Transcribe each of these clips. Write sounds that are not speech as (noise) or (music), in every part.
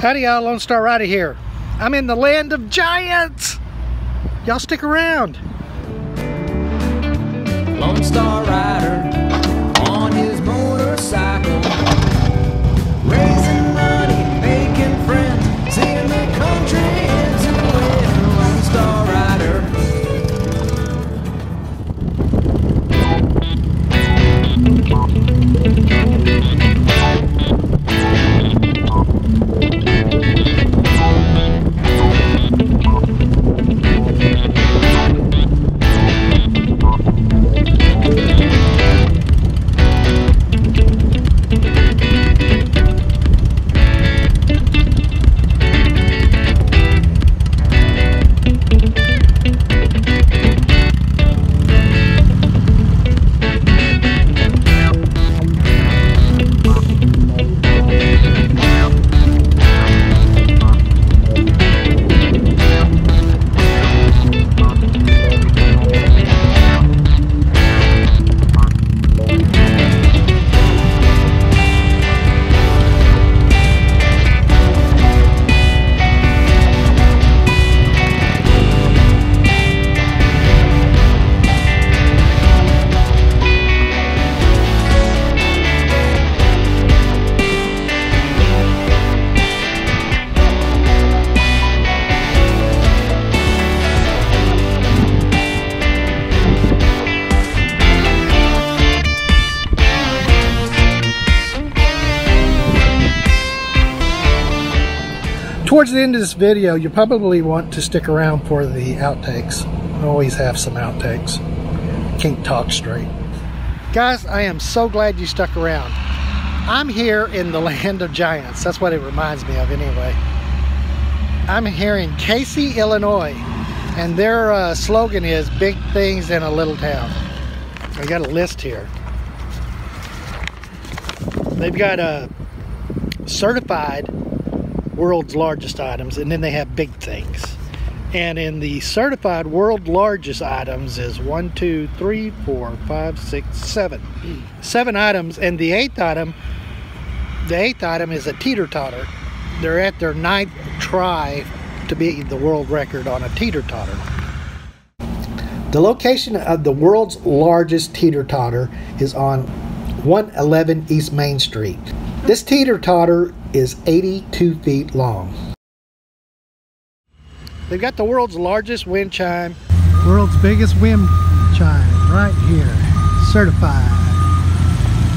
Howdy y'all, Lone Star Rider here. I'm in the land of giants. Y'all stick around. Lone Star Rider Towards the end of this video, you probably want to stick around for the outtakes. I always have some outtakes. Can't talk straight. Guys, I am so glad you stuck around. I'm here in the (laughs) land of giants. That's what it reminds me of anyway. I'm here in Casey, Illinois, and their uh, slogan is big things in a little town. I got a list here. They've got a certified world's largest items and then they have big things. And in the certified world largest items is one two three four five six seven. Seven items and the eighth item the eighth item is a teeter-totter. They're at their ninth try to be the world record on a teeter-totter. The location of the world's largest teeter-totter is on 111 east main street this teeter-totter is 82 feet long. They've got the world's largest wind chime. World's biggest wind chime right here, certified.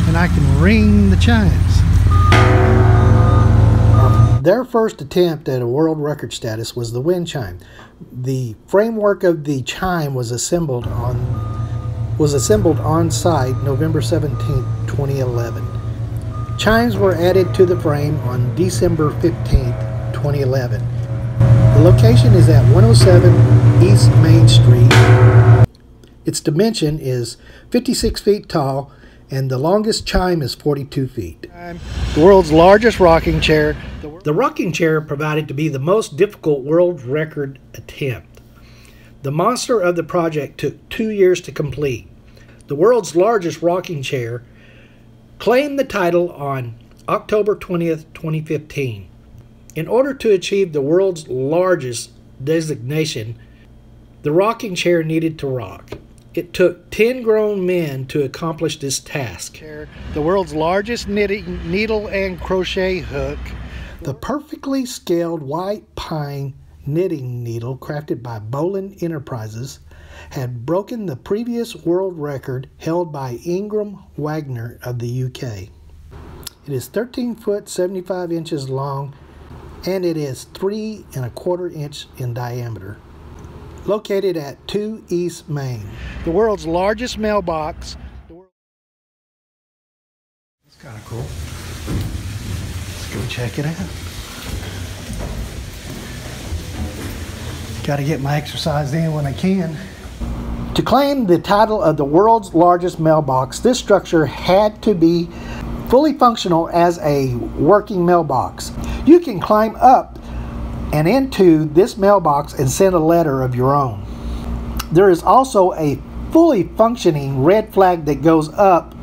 And I can ring the chimes. Their first attempt at a world record status was the wind chime. The framework of the chime was assembled on was assembled on site November 17, 2011. Chimes were added to the frame on December 15, 2011. The location is at 107 East Main Street. Its dimension is 56 feet tall and the longest chime is 42 feet. The world's largest rocking chair. The rocking chair provided to be the most difficult world record attempt. The monster of the project took two years to complete. The world's largest rocking chair claimed the title on October 20th, 2015. In order to achieve the world's largest designation, the rocking chair needed to rock. It took 10 grown men to accomplish this task. The world's largest knitting needle and crochet hook. The perfectly scaled white pine knitting needle crafted by Bolin Enterprises had broken the previous world record held by Ingram Wagner of the UK. It is 13 foot 75 inches long and it is three and a quarter inch in diameter. Located at 2 East Main. The world's largest mailbox. That's kind of cool. Let's go check it out. Got to get my exercise in when I can. To claim the title of the world's largest mailbox, this structure had to be fully functional as a working mailbox. You can climb up and into this mailbox and send a letter of your own. There is also a fully functioning red flag that goes up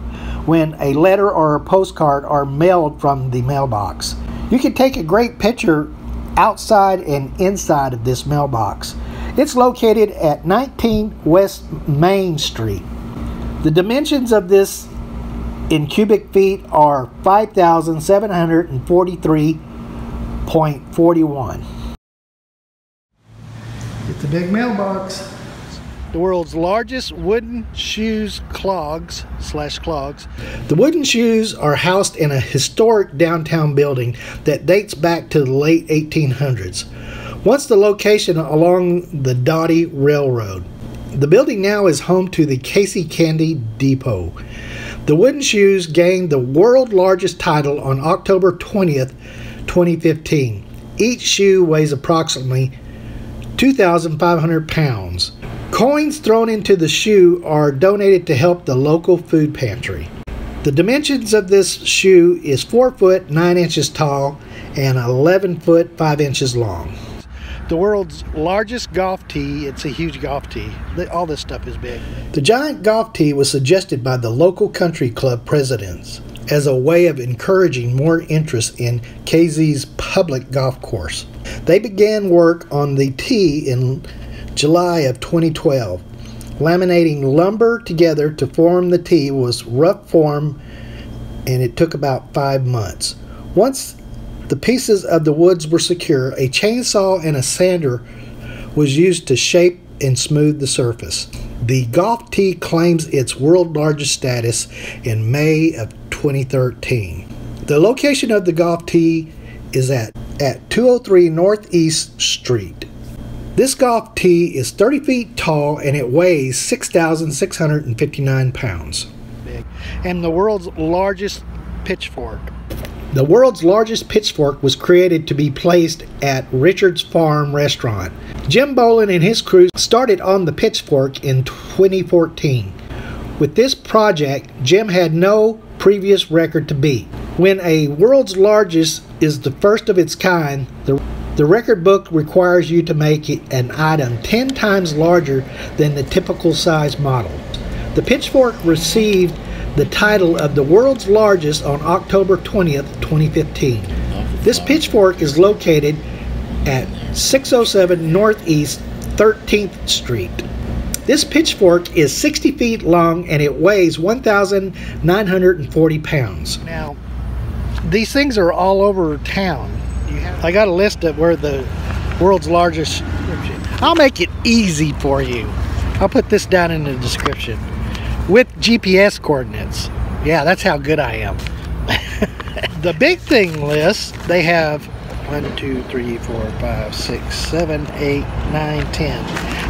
when a letter or a postcard are mailed from the mailbox. You can take a great picture outside and inside of this mailbox. It's located at 19 West Main Street. The dimensions of this in cubic feet are 5,743.41. It's a big mailbox. The world's largest wooden shoes clogs slash clogs. The wooden shoes are housed in a historic downtown building that dates back to the late 1800s. Once the location along the Dottie Railroad. The building now is home to the Casey Candy Depot. The wooden shoes gained the world largest title on October 20th, 2015. Each shoe weighs approximately 2,500 pounds. Coins thrown into the shoe are donated to help the local food pantry. The dimensions of this shoe is 4 foot 9 inches tall and 11 foot 5 inches long. The world's largest golf tee, it's a huge golf tee. All this stuff is big. The giant golf tee was suggested by the local country club presidents as a way of encouraging more interest in KZ's public golf course. They began work on the tee in July of 2012. Laminating lumber together to form the tee was rough form and it took about five months. Once the pieces of the woods were secure, a chainsaw and a sander was used to shape and smooth the surface. The golf tee claims its world largest status in May of 2013. The location of the golf tee is at, at 203 Northeast Street. This golf tee is 30 feet tall and it weighs 6,659 pounds. And the world's largest pitchfork. The world's largest pitchfork was created to be placed at Richard's Farm Restaurant. Jim Bolin and his crew started on the pitchfork in 2014. With this project, Jim had no previous record to beat. When a world's largest is the first of its kind, the, the record book requires you to make an item 10 times larger than the typical size model. The pitchfork received the title of the world's largest on October 20th, 2015. This pitchfork is located at 607 Northeast 13th Street. This pitchfork is 60 feet long and it weighs 1,940 pounds. Now, these things are all over town. I got a list of where the world's largest. I'll make it easy for you. I'll put this down in the description GPS coordinates. Yeah, that's how good I am. (laughs) the big thing list, they have one, two, three, four, five, six, seven, eight, nine, ten.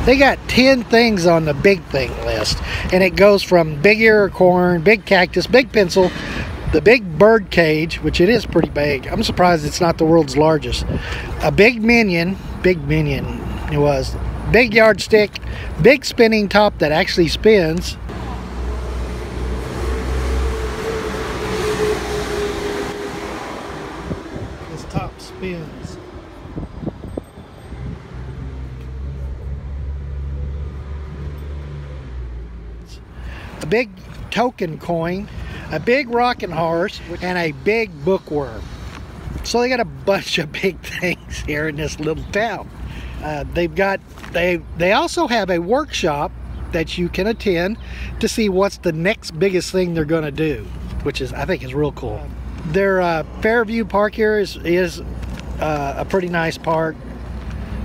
They got 10 things on the big thing list, and it goes from big ear corn, big cactus, big pencil, the big bird cage, which it is pretty big. I'm surprised it's not the world's largest. A big minion, big minion it was, big yardstick, big spinning top that actually spins, spins. A big token coin, a big rocking horse, and a big bookworm. So they got a bunch of big (laughs) things here in this little town. Uh, they've got they they also have a workshop that you can attend to see what's the next biggest thing they're going to do, which is I think is real cool. Their uh, Fairview Park here is is uh, a pretty nice park.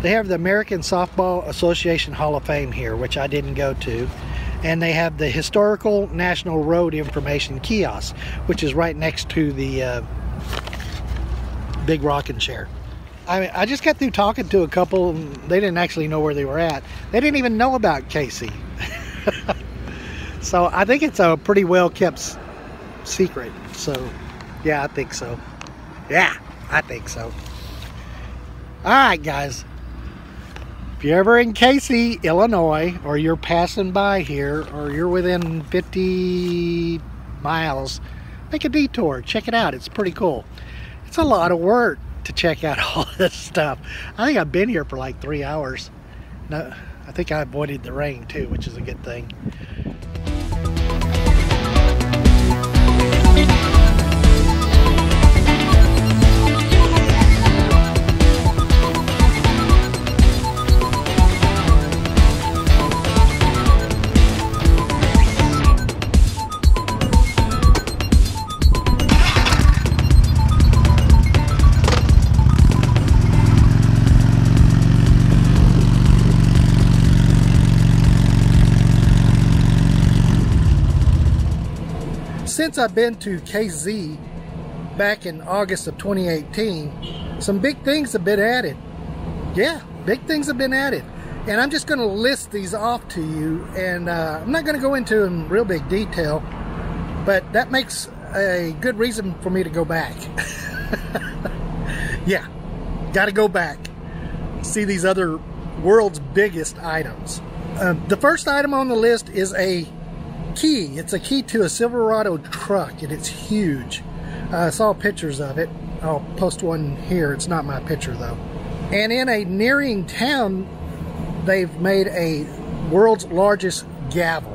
They have the American Softball Association Hall of Fame here, which I didn't go to. And they have the Historical National Road Information Kiosk, which is right next to the uh, big rocking chair. I mean, I just got through talking to a couple, they didn't actually know where they were at. They didn't even know about Casey. (laughs) so I think it's a pretty well kept secret. So, yeah, I think so. Yeah, I think so. Alright guys, if you're ever in Casey, Illinois, or you're passing by here, or you're within 50 miles, make a detour, check it out, it's pretty cool. It's a lot of work to check out (laughs) all this stuff. I think I've been here for like three hours. No, I think I avoided the rain too, which is a good thing. Since I've been to KZ back in August of 2018, some big things have been added. Yeah, big things have been added. And I'm just going to list these off to you, and uh, I'm not going to go into in real big detail, but that makes a good reason for me to go back. (laughs) yeah, got to go back. See these other world's biggest items. Uh, the first item on the list is a key. It's a key to a Silverado truck, and it's huge. Uh, I saw pictures of it. I'll post one here. It's not my picture, though. And in a nearing town, they've made a world's largest gavel.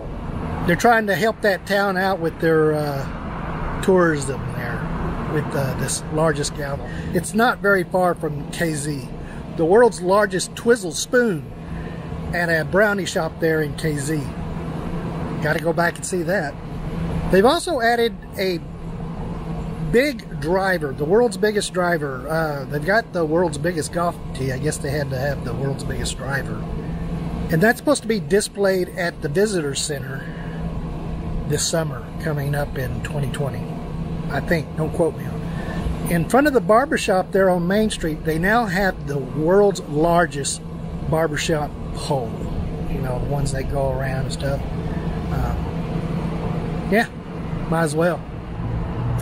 They're trying to help that town out with their uh, tourism there with uh, this largest gavel. It's not very far from KZ. The world's largest Twizzle spoon at a brownie shop there in KZ. Got to go back and see that. They've also added a big driver, the world's biggest driver. Uh, they've got the world's biggest golf tee. I guess they had to have the world's biggest driver. And that's supposed to be displayed at the visitor center this summer coming up in 2020. I think, don't quote me on it. In front of the barbershop there on Main Street, they now have the world's largest barbershop pole. You know, the ones that go around and stuff. Might as well.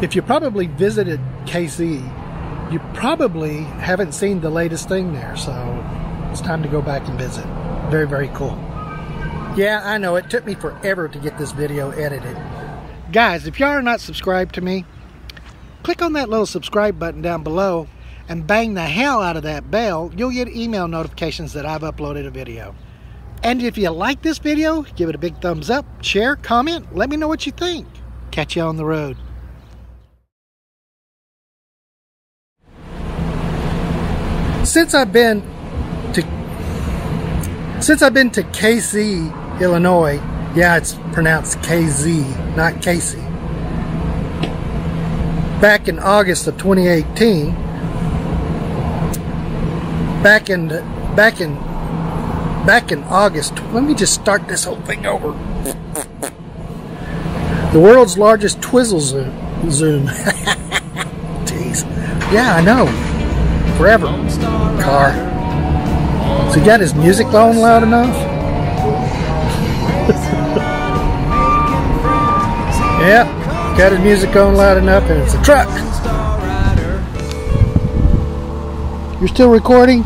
If you probably visited KC, you probably haven't seen the latest thing there, so it's time to go back and visit. Very, very cool. Yeah, I know, it took me forever to get this video edited. Guys, if y'all are not subscribed to me, click on that little subscribe button down below and bang the hell out of that bell. You'll get email notifications that I've uploaded a video. And if you like this video, give it a big thumbs up, share, comment, let me know what you think. Catch you on the road. Since I've been to since I've been to KC, Illinois, yeah, it's pronounced KZ, not Casey. Back in August of 2018, back in back in back in August. Let me just start this whole thing over. The world's largest Twizzle zoom. zoom. (laughs) Jeez. Yeah, I know. Forever. Car. So you got his music on loud enough? (laughs) yeah. Got his music on loud enough and it's a truck. You're still recording?